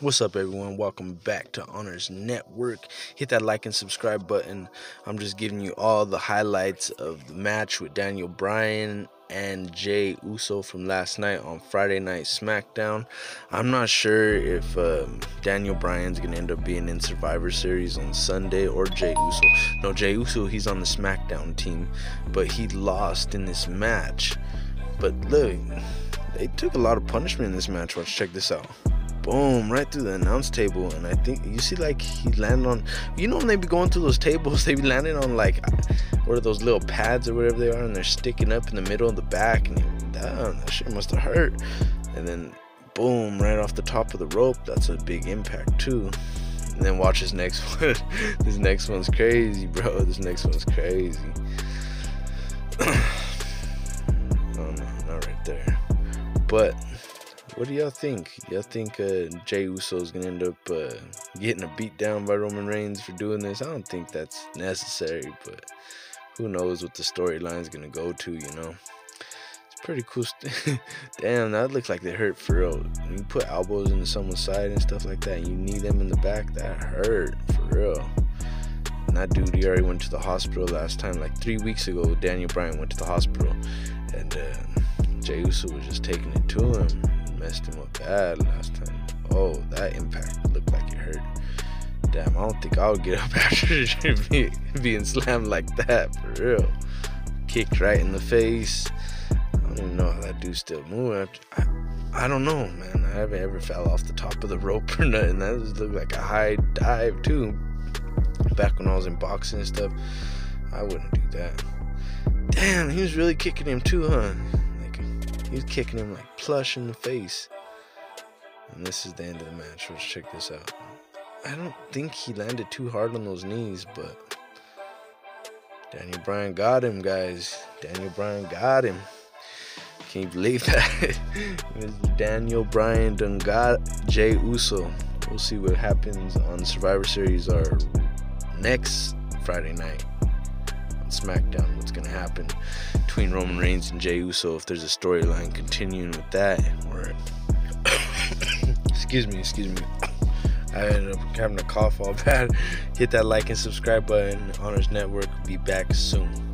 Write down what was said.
What's up, everyone? Welcome back to Honors Network. Hit that like and subscribe button. I'm just giving you all the highlights of the match with Daniel Bryan and Jey Uso from last night on Friday Night SmackDown. I'm not sure if um, Daniel Bryan's gonna end up being in Survivor Series on Sunday or Jey Uso. No, Jey Uso, he's on the SmackDown team, but he lost in this match. But look, they took a lot of punishment in this match. Watch, check this out boom, right through the announce table. And I think you see like he landed on, you know, when they be going through those tables, they be landing on like, what are those little pads or whatever they are, and they're sticking up in the middle of the back. And damn, that shit must have hurt. And then boom, right off the top of the rope. That's a big impact too. And then watch this next one. this next one's crazy, bro. This next one's crazy. oh no, not right there. But what do y'all think? Y'all think uh, Uso is gonna end up uh, getting a beat down by Roman Reigns for doing this? I don't think that's necessary, but who knows what the storyline is gonna go to? You know, it's pretty cool. St- Damn, that looks like they hurt for real. When you put elbows into someone's side and stuff like that, and you knee them in the back, that hurt for real. And that dude, he already went to the hospital last time, like three weeks ago. Daniel Bryan went to the hospital, and uh, Uso was just taking it to him messed him up bad last time. Oh, that impact looked like it hurt. Damn, I don't think I would get up after being slammed like that, for real. Kicked right in the face. I don't even know how that dude still moving. I, I don't know, man. I haven't ever fell off the top of the rope or nothing. That just looked like a high dive, too. Back when I was in boxing and stuff, I wouldn't do that. Damn, he was really kicking him, too, huh? He's kicking him like plush in the face. And this is the end of the match. Let's check this out. I don't think he landed too hard on those knees, but Daniel Bryan got him, guys. Daniel Bryan got him. Can you believe that? Daniel Bryan done got Jey Uso. We'll see what happens on Survivor Series or next Friday night. SmackDown what's going to happen between Roman Reigns and Jey Uso if there's a storyline continuing with that. Or excuse me, excuse me. I ended up having a cough all bad. Hit that like and subscribe button. Honors Network. Be back soon.